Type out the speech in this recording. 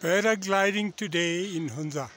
Paragliding today in Hunza.